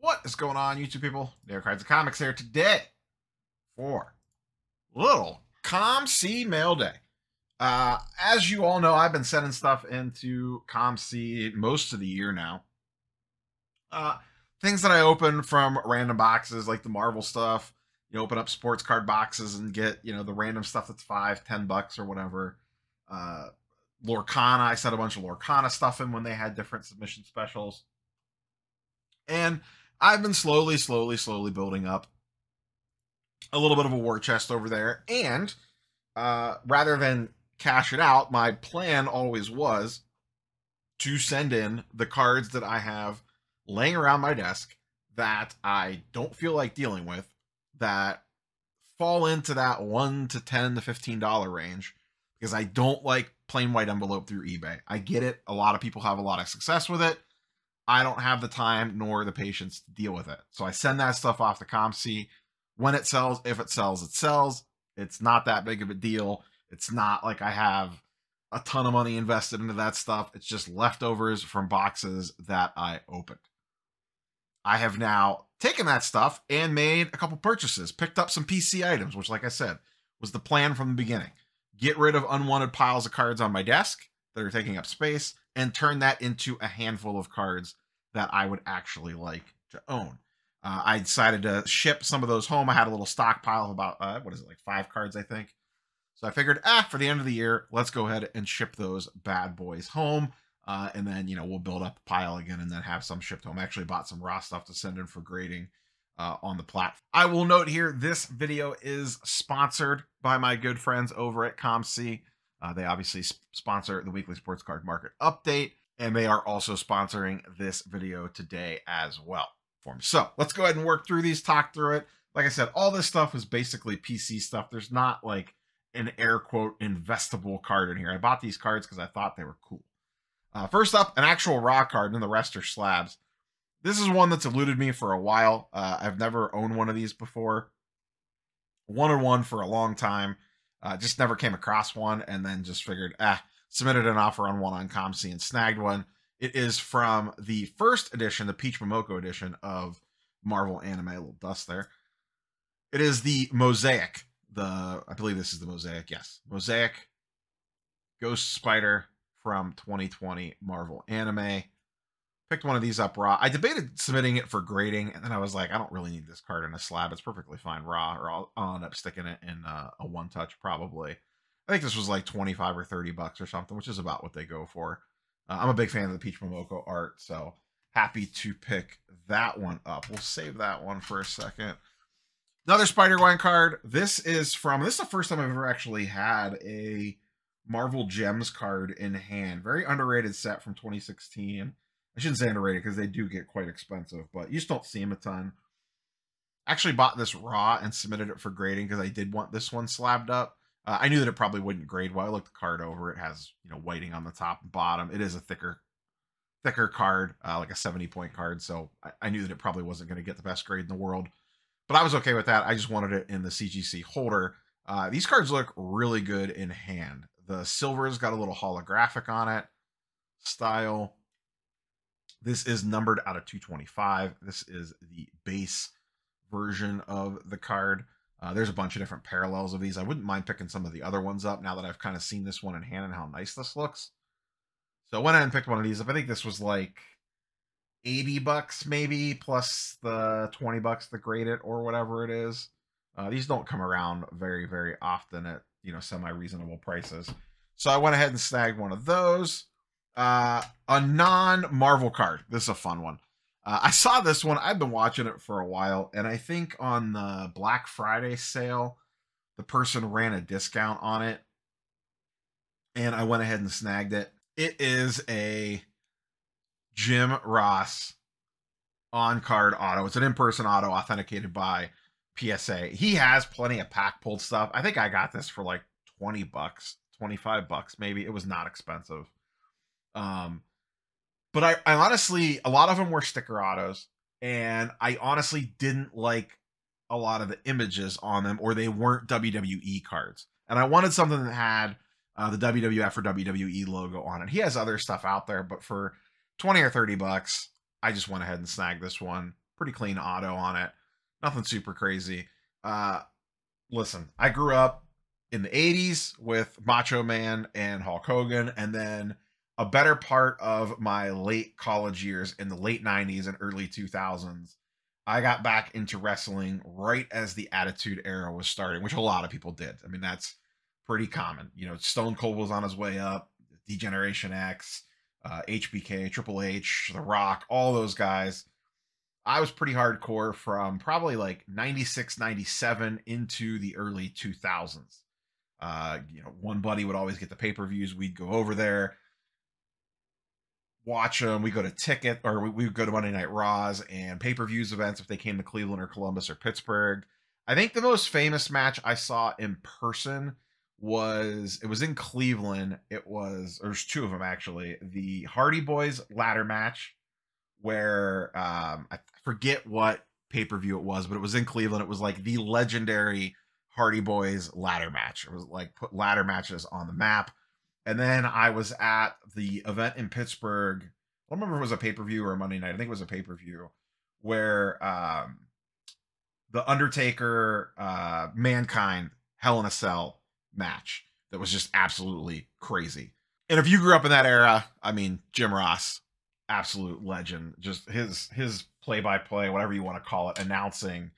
What is going on, YouTube people? Derek Cards and Comics here today for little COMC Mail Day. Uh, as you all know, I've been sending stuff into COMC most of the year now. Uh, things that I open from random boxes, like the Marvel stuff. You open up sports card boxes and get, you know, the random stuff that's five, ten bucks or whatever. Uh, Lorcana, I sent a bunch of Lorcana stuff in when they had different submission specials. And I've been slowly, slowly, slowly building up a little bit of a war chest over there. And uh, rather than cash it out, my plan always was to send in the cards that I have laying around my desk that I don't feel like dealing with that fall into that 1 to 10 to 15 dollar range because I don't like plain white envelope through eBay. I get it. A lot of people have a lot of success with it. I don't have the time nor the patience to deal with it. So I send that stuff off to COMC. When it sells, if it sells, it sells. It's not that big of a deal. It's not like I have a ton of money invested into that stuff. It's just leftovers from boxes that I opened. I have now taken that stuff and made a couple purchases, picked up some PC items, which, like I said, was the plan from the beginning. Get rid of unwanted piles of cards on my desk that are taking up space and turn that into a handful of cards that I would actually like to own. Uh, I decided to ship some of those home. I had a little stockpile of about, uh, what is it, like five cards, I think. So I figured, ah, for the end of the year, let's go ahead and ship those bad boys home. Uh, and then, you know, we'll build up a pile again and then have some shipped home. I actually bought some raw stuff to send in for grading uh, on the platform. I will note here, this video is sponsored by my good friends over at COMC. Uh, they obviously sponsor the weekly sports card market update, and they are also sponsoring this video today as well for me. So let's go ahead and work through these, talk through it. Like I said, all this stuff is basically PC stuff. There's not like an air quote investable card in here. I bought these cards because I thought they were cool. Uh, first up, an actual raw card, and the rest are slabs. This is one that's eluded me for a while. Uh, I've never owned one of these before. Wanted one for a long time. Uh, just never came across one, and then just figured, ah, submitted an offer on one on COMC and snagged one. It is from the first edition, the Peach Momoko edition of Marvel Anime. A little dust there. It is the Mosaic. The I believe this is the Mosaic. Yes, Mosaic Ghost Spider from 2020 Marvel Anime. Picked one of these up raw. I debated submitting it for grading, and then I was like, I don't really need this card in a slab. It's perfectly fine raw, or I'll, I'll end up sticking it in uh, a one touch probably. I think this was like 25 or 30 bucks or something, which is about what they go for. Uh, I'm a big fan of the Peach Momoko art, so happy to pick that one up. We'll save that one for a second. Another Spider-Gwen card. This is from, this is the first time I've ever actually had a Marvel Gems card in hand. Very underrated set from 2016. I shouldn't say underrated because they do get quite expensive, but you just don't see them a ton. Actually bought this raw and submitted it for grading because I did want this one slabbed up. Uh, I knew that it probably wouldn't grade well. I looked the card over. It has, you know, whiting on the top and bottom. It is a thicker, thicker card, uh, like a 70 point card. So I, I knew that it probably wasn't going to get the best grade in the world. But I was okay with that. I just wanted it in the CGC holder. Uh, these cards look really good in hand. The silver's got a little holographic on it. Style. This is numbered out of 225. This is the base version of the card. Uh, there's a bunch of different parallels of these. I wouldn't mind picking some of the other ones up now that I've kind of seen this one in hand and how nice this looks. So I went ahead and picked one of these up. I think this was like 80 bucks maybe plus the 20 bucks to grade it or whatever it is. Uh, these don't come around very, very often at, you know, semi-reasonable prices. So I went ahead and snagged one of those. Uh, a non-Marvel card. This is a fun one. Uh, I saw this one. I've been watching it for a while, and I think on the Black Friday sale, the person ran a discount on it, and I went ahead and snagged it. It is a Jim Ross on card auto. It's an in person auto authenticated by PSA. He has plenty of pack pulled stuff. I think I got this for like 20 bucks, 25 bucks maybe. It was not expensive. Um, but I, I honestly, a lot of them were sticker autos, and I honestly didn't like a lot of the images on them, or they weren't WWE cards. And I wanted something that had uh, the WWF or WWE logo on it. He has other stuff out there, but for 20 or 30 bucks, I just went ahead and snagged this one. pretty clean auto on it. Nothing super crazy. Uh, listen, I grew up in the 80s with Macho Man and Hulk Hogan, and then a better part of my late college years in the late 90s and early 2000s, I got back into wrestling right as the Attitude Era was starting, which a lot of people did. I mean, that's pretty common. You know, Stone Cold was on his way up, D-Generation X, uh, HBK, Triple H, The Rock, all those guys. I was pretty hardcore from probably like 96, 97 into the early 2000s. Uh, you know, one buddy would always get the pay per views. We'd go over there, watch them. We go to ticket or we, we go to Monday Night Raws and pay per views events if they came to Cleveland or Columbus or Pittsburgh. I think the most famous match I saw in person was it was in Cleveland. It was there's two of them actually. The Hardy Boys ladder match, where um, I forget what pay per view it was, but it was in Cleveland. It was like the legendary Hardy Boys ladder match. It was like put ladder matches on the map. And then I was at the event in Pittsburgh. I don't remember if it was a pay per view or a Monday night. I think it was a pay per view where um, the Undertaker, uh, Mankind, Hell in a Cell match that was just absolutely crazy. And if you grew up in that era, I mean, Jim Ross, absolute legend. Just his his play by play, whatever you want to call it, announcing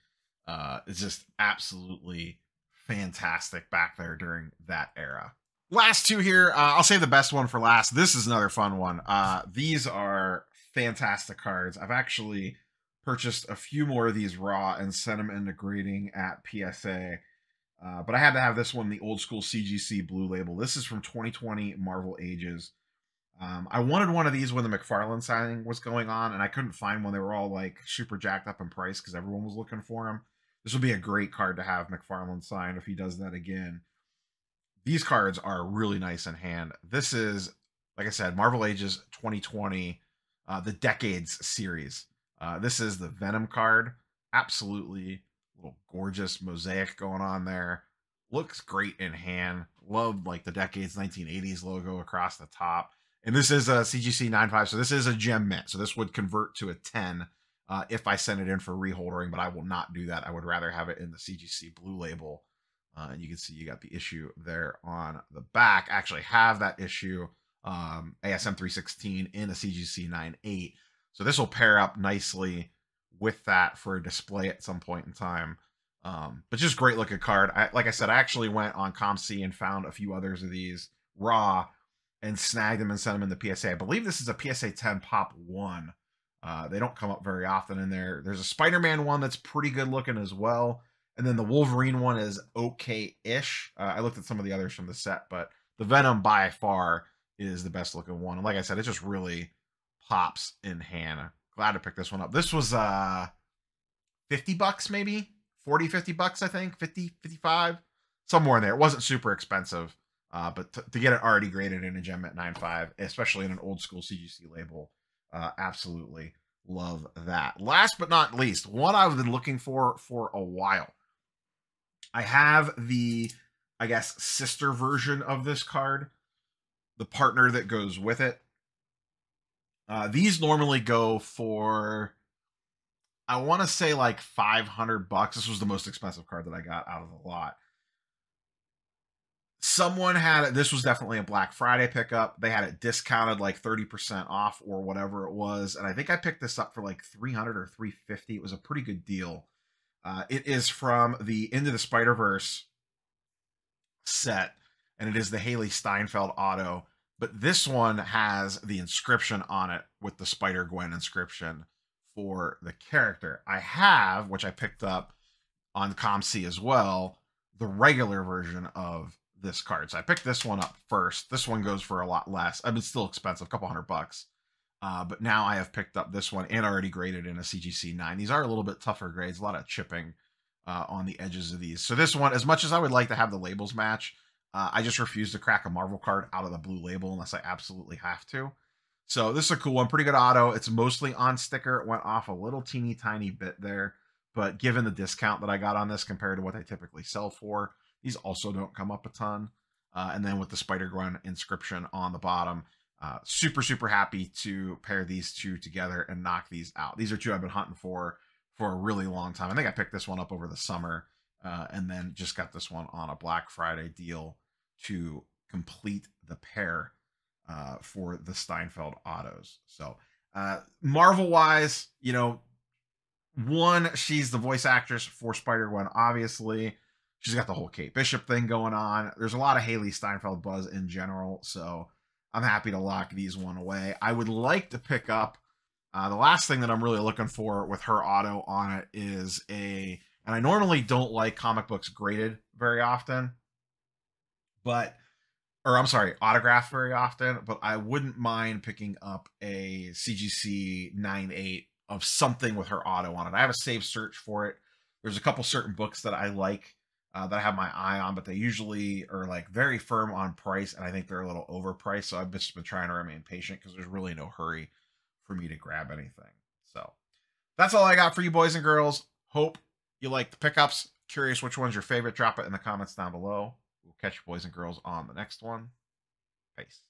uh, is just absolutely fantastic back there during that era. Last two here, uh, I'll say the best one for last. This is another fun one. Uh, these are fantastic cards. I've actually purchased a few more of these raw and sent them into grading at PSA. Uh, but I had to have this one, the old school CGC blue label. This is from 2020 Marvel Ages. Um, I wanted one of these when the McFarlane signing was going on, and I couldn't find one. They were all like super jacked up in price because everyone was looking for them. This would be a great card to have McFarlane sign if he does that again. These cards are really nice in hand. This is, like I said, Marvel Ages 2020, uh, the Decades series. Uh, this is the Venom card. Absolutely little gorgeous mosaic going on there. Looks great in hand. Love like the Decades 1980s logo across the top. And this is a CGC 95, so this is a gem mint. So this would convert to a 10 uh, if I send it in for reholdering, but I will not do that. I would rather have it in the CGC blue label. Uh, and you can see you got the issue there on the back. actually have that issue um, ASM 316 in a CGC 98. So this will pair up nicely with that for a display at some point in time. Um, but just great looking card. I, like I said, I actually went on COMC and found a few others of these raw and snagged them and sent them in the PSA. I believe this is a PSA 10 Pop 1. Uh, they don't come up very often in there. There's a Spider-Man one that's pretty good looking as well. And then the Wolverine one is okay-ish. Uh, I looked at some of the others from the set, but the Venom by far is the best looking one. And like I said, it just really pops in hand. Glad to pick this one up. This was uh 50 bucks maybe, 40, 50 bucks, I think, 50, 55, somewhere in there. It wasn't super expensive. Uh, but to, to get it already graded in a gem at 9.5, especially in an old school CGC label, uh, absolutely love that. Last but not least, one I've been looking for for a while. I have the, I guess, sister version of this card, the partner that goes with it. Uh, these normally go for, I want to say like 500 bucks. This was the most expensive card that I got out of the lot someone had it. This was definitely a Black Friday pickup. They had it discounted like 30% off or whatever it was. And I think I picked this up for like 300 or 350. It was a pretty good deal. Uh, it is from the End of the Spider Verse set, and it is the Hailee Steinfeld auto. But this one has the inscription on it with the Spider Gwen inscription for the character. I have, which I picked up on COMC as well, the regular version of this card. So I picked this one up first. This one goes for a lot less. I mean, it's still expensive, a couple hundred bucks. Uh, but now I have picked up this one and already graded in a CGC 9. These are a little bit tougher grades, a lot of chipping uh, on the edges of these. So this one, as much as I would like to have the labels match, uh, I just refuse to crack a Marvel card out of the blue label unless I absolutely have to. So this is a cool one, pretty good auto. It's mostly on sticker. It went off a little teeny tiny bit there, but given the discount that I got on this compared to what they typically sell for, these also don't come up a ton. Uh, and then with the Spider Gwen inscription on the bottom, uh, super, super happy to pair these two together and knock these out. These are two I've been hunting for for a really long time. I think I picked this one up over the summer uh, and then just got this one on a Black Friday deal to complete the pair uh, for the Steinfeld autos. So, uh, Marvel wise, you know, one, she's the voice actress for Spider Gwen, obviously. She's got the whole Kate Bishop thing going on. There's a lot of Hailee Steinfeld buzz in general. So, I'm happy to lock these one away. I would like to pick up uh, the last thing that I'm really looking for with her auto on it is a, and I normally don't like comic books graded very often, but, or I'm sorry, autographed very often, but I wouldn't mind picking up a CGC 9.8 of something with her auto on it. I have a save search for it. There's a couple certain books that I like uh, that I have my eye on, but they usually are like very firm on price, and I think they're a little overpriced. So I've just been trying to remain patient because there's really no hurry for me to grab anything. So that's all I got for you, boys and girls. Hope you like the pickups. Curious which one's your favorite. Drop it in the comments down below. We'll catch you, boys and girls, on the next one. Peace.